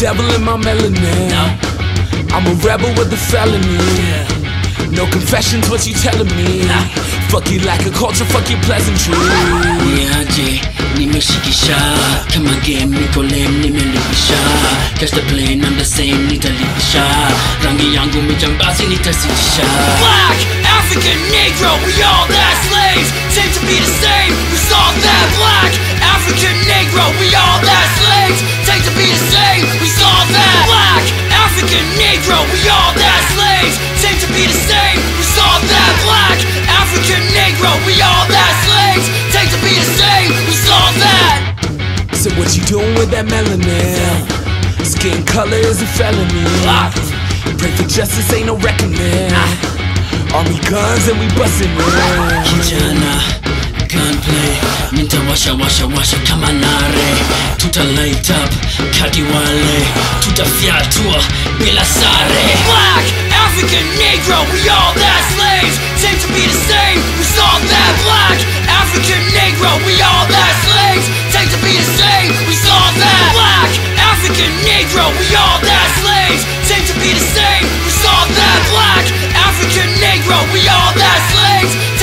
devil in my melanin. I'm a rebel with a felony. No confessions, what you telling me? Fuck you like a culture, fuck your pleasantry. niaje nimeshikisha kama game niko lame nimelipisha catch the plane I'm the same nitalipisha rangi yangu mijambazi nitasitisha Black, African, Negro, we all that slaves Seem to be the Doing with that melanin? Skin color is a felony. Pray for justice, ain't no reckoning. Army guns and we bustin' in. kijana gunplay nitawasha washa washa kama nare tuta light up kadi wale tutafyatua bila sare Black, African, Negro, we all that slaves Seem to be the same, we saw that Black, African, Negro, we all that all that slaves. Seem to be the same, we saw that Black, African, Negro, we all that slaves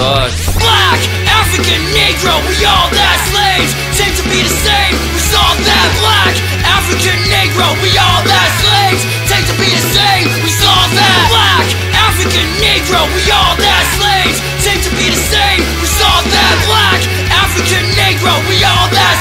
Fuck. Black, African, Negro, we all that slaves. Seem to be the same, we all that black, African, Negro, we all that slaves. Seem to be the same, we all that black, African, Negro, we all that slaves. Seem to be the same, we all that black, African, Negro, we all that